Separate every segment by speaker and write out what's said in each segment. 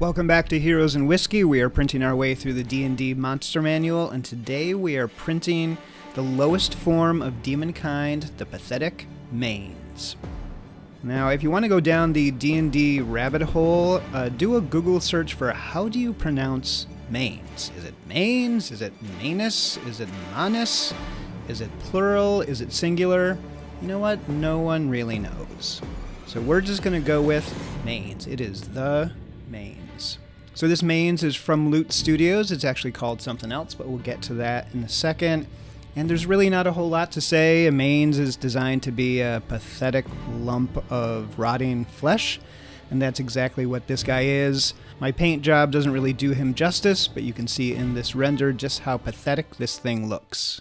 Speaker 1: Welcome back to Heroes and Whiskey. We are printing our way through the D&D Monster Manual, and today we are printing the lowest form of demonkind, the pathetic Manes. Now, if you want to go down the D&D rabbit hole, uh, do a Google search for how do you pronounce Manes? Is it Manes? Is it Manus? Is it Manus? Is it plural? Is it singular? You know what? No one really knows. So we're just going to go with Manes. It is the Manes. So this mains is from Loot Studios. It's actually called something else, but we'll get to that in a second. And there's really not a whole lot to say. A mains is designed to be a pathetic lump of rotting flesh, and that's exactly what this guy is. My paint job doesn't really do him justice, but you can see in this render just how pathetic this thing looks.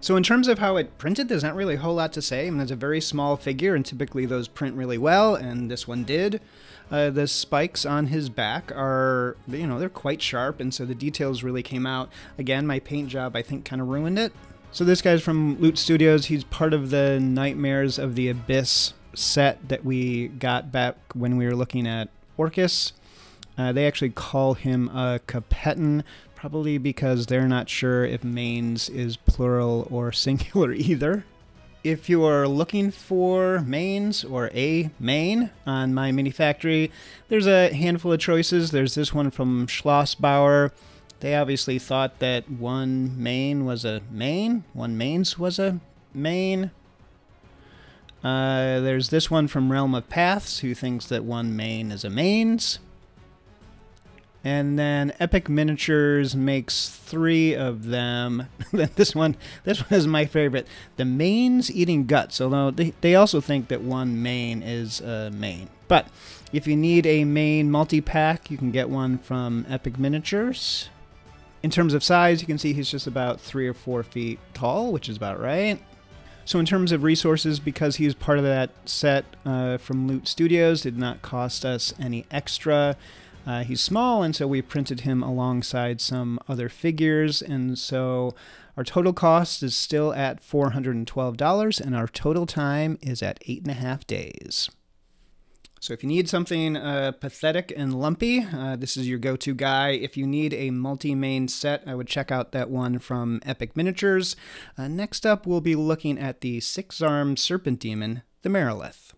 Speaker 1: So in terms of how it printed, there's not really a whole lot to say. I mean, it's a very small figure, and typically those print really well, and this one did. Uh, the spikes on his back are, you know, they're quite sharp, and so the details really came out. Again, my paint job, I think, kind of ruined it. So this guy's from Loot Studios. He's part of the Nightmares of the Abyss set that we got back when we were looking at Orcus. Uh, they actually call him a Caphetyn, probably because they're not sure if mains is plural or singular either. If you are looking for mains or a main on MyMiniFactory, there's a handful of choices. There's this one from Schlossbauer. They obviously thought that one main was a main, one mains was a main. Uh, there's this one from Realm of Paths, who thinks that one main is a mains. And then Epic Miniatures makes three of them. this one, this one is my favorite. The mains eating guts, although they, they also think that one main is a main. But if you need a main multi-pack, you can get one from Epic Miniatures. In terms of size, you can see he's just about three or four feet tall, which is about right. So in terms of resources, because he's part of that set uh, from Loot Studios, did not cost us any extra. Uh, he's small, and so we printed him alongside some other figures, and so our total cost is still at $412, and our total time is at eight and a half days. So if you need something uh, pathetic and lumpy, uh, this is your go-to guy. If you need a multi-main set, I would check out that one from Epic Miniatures. Uh, next up, we'll be looking at the six-armed serpent demon, the Marilith.